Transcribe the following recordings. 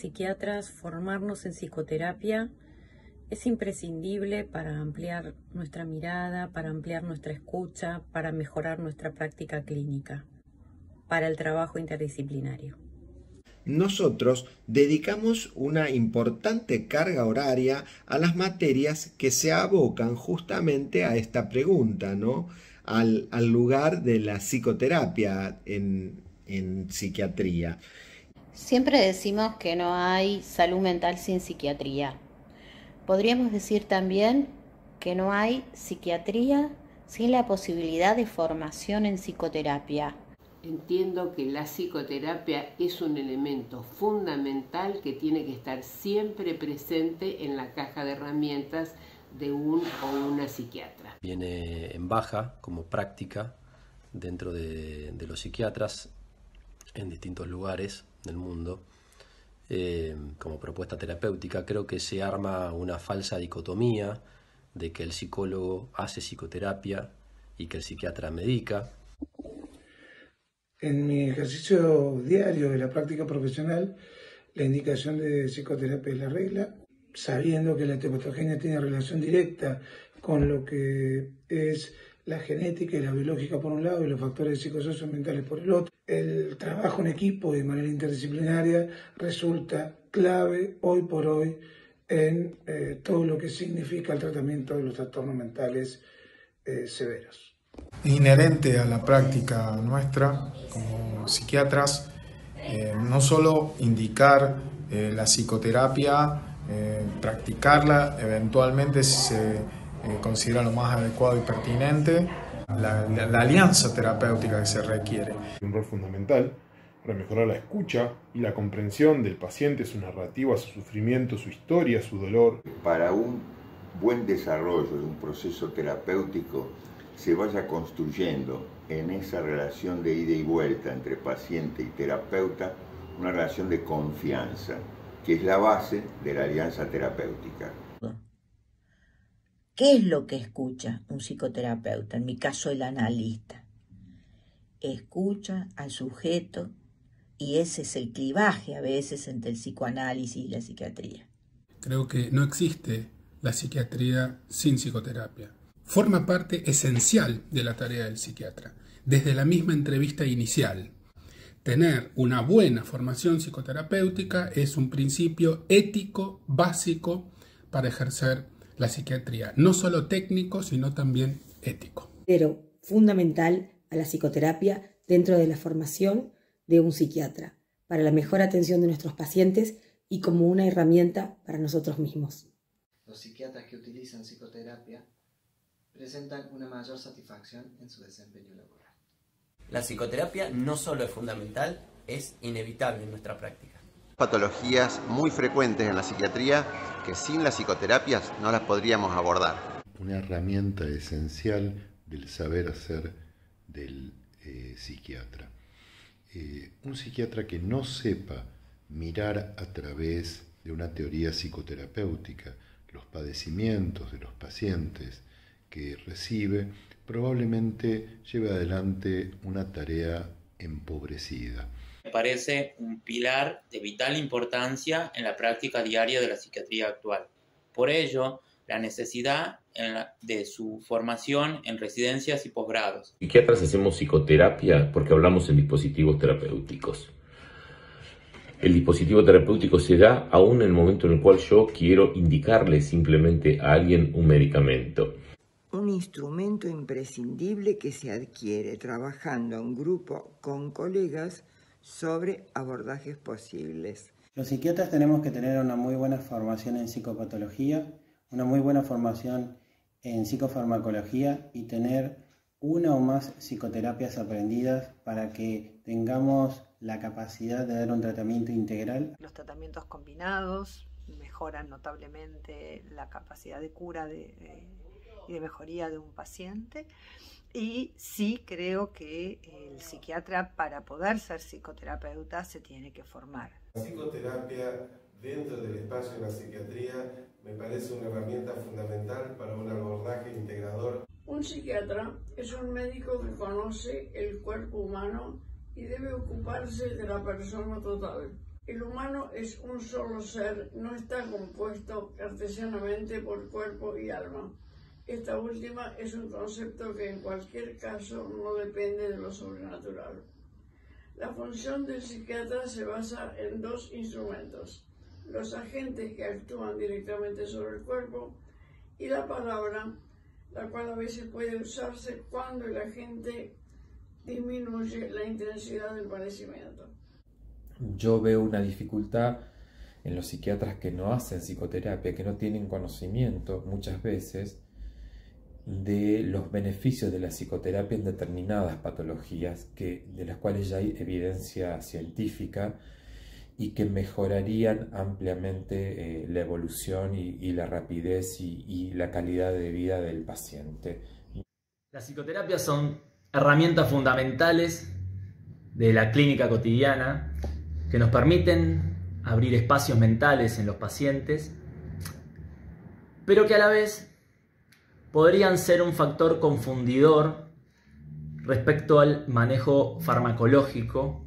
psiquiatras formarnos en psicoterapia es imprescindible para ampliar nuestra mirada, para ampliar nuestra escucha, para mejorar nuestra práctica clínica, para el trabajo interdisciplinario. Nosotros dedicamos una importante carga horaria a las materias que se abocan justamente a esta pregunta, ¿no? Al, lugar de la psicoterapia en, en psiquiatría. Siempre decimos que no hay salud mental sin psiquiatría. Podríamos decir también que no hay psiquiatría sin la posibilidad de formación en psicoterapia. Entiendo que la psicoterapia es un elemento fundamental que tiene que estar siempre presente en la caja de herramientas de un o una psiquiatra. Viene en baja como práctica dentro de, los psiquiatras en distintos lugares del mundo eh, como propuesta terapéutica. Creo que se arma una falsa dicotomía de que el psicólogo hace psicoterapia y que el psiquiatra medica. En mi ejercicio diario de la práctica profesional, la indicación de psicoterapia es la regla, sabiendo que la tepatogenia tiene relación directa con lo que es la genética y la biológica por un lado y los factores psicosocioambientales por el otro. El trabajo en equipo de manera interdisciplinaria resulta clave hoy por hoy en eh, todo lo que significa el tratamiento de los trastornos mentales eh, severos. Inherente a la práctica nuestra como psiquiatras, eh, no solo indicar la psicoterapia, practicarla eventualmente si se considera lo más adecuado y pertinente, la, alianza terapéutica que se requiere. Un rol fundamental para mejorar la escucha y la comprensión del paciente, su narrativa, su sufrimiento, su historia, su dolor. Para un buen desarrollo de un proceso terapéutico se vaya construyendo en esa relación de ida y vuelta entre paciente y terapeuta una relación de confianza, que es la base de la alianza terapéutica. ¿Qué es lo que escucha un psicoterapeuta? En mi caso, el analista. Escucha al sujeto y ese es el clivaje a veces entre el psicoanálisis y la psiquiatría. Creo que no existe la psiquiatría sin psicoterapia. Forma parte esencial de la tarea del psiquiatra, desde la misma entrevista inicial. Tener una buena formación psicoterapéutica es un principio ético básico para ejercer la psiquiatría, no solo técnico, sino también ético. Pero fundamental a la psicoterapia dentro de la formación de un psiquiatra, para la mejor atención de nuestros pacientes y como una herramienta para nosotros mismos. Los psiquiatras que utilizan psicoterapia presentan una mayor satisfacción en su desempeño laboral. La psicoterapia no solo es fundamental, es inevitable en nuestra práctica patologías muy frecuentes en la psiquiatría que sin las psicoterapias no las podríamos abordar. Una herramienta esencial del saber hacer del eh, psiquiatra. Eh, un psiquiatra que no sepa mirar a través de una teoría psicoterapéutica los padecimientos de los pacientes que recibe, probablemente lleve adelante una tarea empobrecida. Me parece un pilar de vital importancia en la práctica diaria de la psiquiatría actual. Por ello, la necesidad de su formación en residencias y posgrados. Psiquiatras hacemos psicoterapia porque hablamos en dispositivos terapéuticos. El dispositivo terapéutico se da aún en el momento en el cual yo quiero indicarle simplemente a alguien un medicamento. Un instrumento imprescindible que se adquiere trabajando en grupo con colegas sobre abordajes posibles. Los psiquiatras tenemos que tener una muy buena formación en psicopatología, una muy buena formación en psicofarmacología y tener una o más psicoterapias aprendidas para que tengamos la capacidad de dar un tratamiento integral. Los tratamientos combinados mejoran notablemente la capacidad de cura y de mejoría de un paciente. Y sí creo que el psiquiatra para poder ser psicoterapeuta se tiene que formar. La psicoterapia dentro del espacio de la psiquiatría me parece una herramienta fundamental para un abordaje integrador. Un psiquiatra es un médico que conoce el cuerpo humano y debe ocuparse de la persona total. El humano es un solo ser, no está compuesto cartesianamente por cuerpo y alma. Esta última es un concepto que en cualquier caso no depende de lo sobrenatural. La función del psiquiatra se basa en dos instrumentos, los agentes que actúan directamente sobre el cuerpo y la palabra, la cual a veces puede usarse cuando el agente disminuye la intensidad del padecimiento. Yo veo una dificultad en los psiquiatras que no hacen psicoterapia, que no tienen conocimiento muchas veces de los beneficios de la psicoterapia en determinadas patologías que, de las cuales ya hay evidencia científica y que mejorarían ampliamente eh, la evolución y, la rapidez y, y la calidad de vida del paciente. Las psicoterapias son herramientas fundamentales de la clínica cotidiana que nos permiten abrir espacios mentales en los pacientes, pero que a la vez podrían ser un factor confundidor respecto al manejo farmacológico.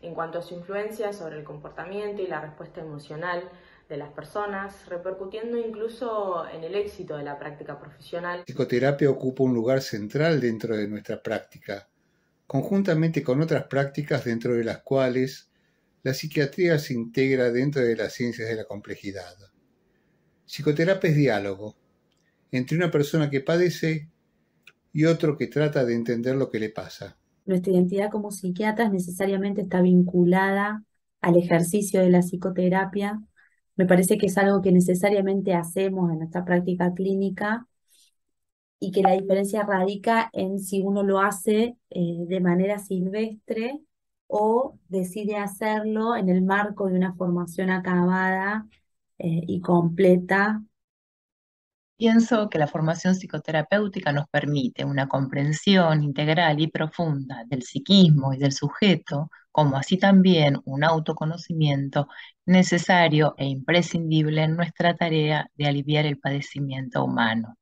En cuanto a su influencia sobre el comportamiento y la respuesta emocional de las personas, repercutiendo incluso en el éxito de la práctica profesional. La psicoterapia ocupa un lugar central dentro de nuestra práctica, conjuntamente con otras prácticas dentro de las cuales la psiquiatría se integra dentro de las ciencias de la complejidad. Psicoterapia es diálogo, entre una persona que padece y otro que trata de entender lo que le pasa. Nuestra identidad como psiquiatras necesariamente está vinculada al ejercicio de la psicoterapia. Me parece que es algo que necesariamente hacemos en nuestra práctica clínica y que la diferencia radica en si uno lo hace eh, de manera silvestre o decide hacerlo en el marco de una formación acabada eh, y completa Pienso que la formación psicoterapéutica nos permite una comprensión integral y profunda del psiquismo y del sujeto, como así también un autoconocimiento necesario e imprescindible en nuestra tarea de aliviar el padecimiento humano.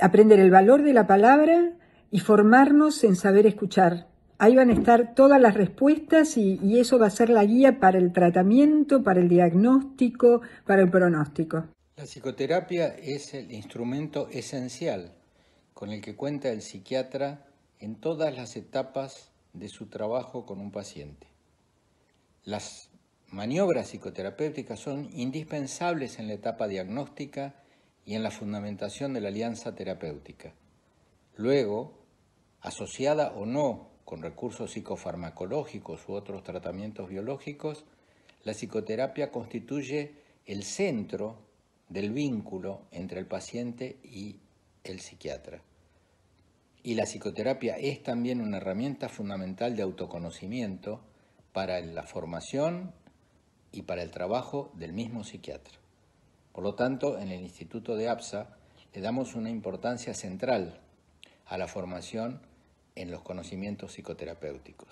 Aprender el valor de la palabra y formarnos en saber escuchar. Ahí van a estar todas las respuestas y, eso va a ser la guía para el tratamiento, para el diagnóstico, para el pronóstico. La psicoterapia es el instrumento esencial con el que cuenta el psiquiatra en todas las etapas de su trabajo con un paciente. Las maniobras psicoterapéuticas son indispensables en la etapa diagnóstica y en la fundamentación de la alianza terapéutica. Luego, asociada o no con recursos psicofarmacológicos u otros tratamientos biológicos, la psicoterapia constituye el centro del vínculo entre el paciente y el psiquiatra. Y la psicoterapia es también una herramienta fundamental de autoconocimiento para la formación y para el trabajo del mismo psiquiatra. Por lo tanto, en el Instituto de APSA le damos una importancia central a la formación en los conocimientos psicoterapéuticos.